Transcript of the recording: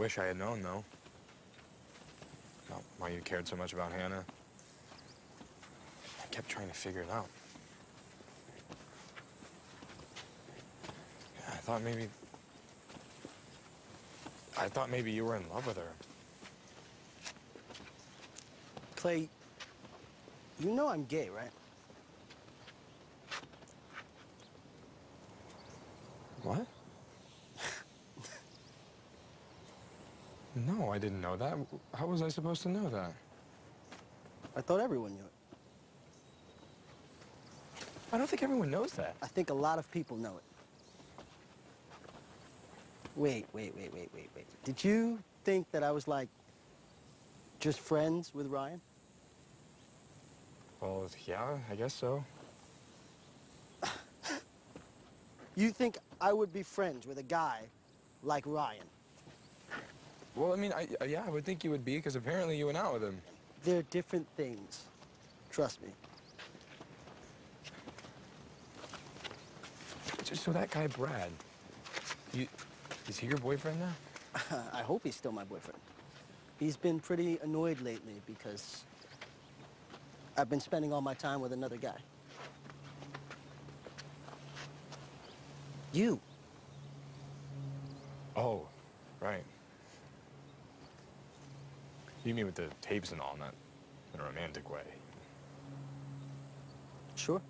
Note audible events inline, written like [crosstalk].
wish I had known, though. About why you cared so much about Hannah. I kept trying to figure it out. I thought maybe... I thought maybe you were in love with her. Clay, you know I'm gay, right? What? No, I didn't know that. How was I supposed to know that? I thought everyone knew it. I don't think everyone knows that. I think a lot of people know it. Wait, wait, wait, wait, wait, wait. Did you think that I was like just friends with Ryan? Well, yeah, I guess so. [laughs] You think I would be friends with a guy like Ryan? Well, I mean, I, yeah, I would think you would be, because apparently you went out with him. They're different things. Trust me. So that guy, Brad, you, is he your boyfriend now? [laughs] I hope he's still my boyfriend. He's been pretty annoyed lately because I've been spending all my time with another guy. You. Oh, right. You mean with the tapes and all, not in a romantic way. Sure.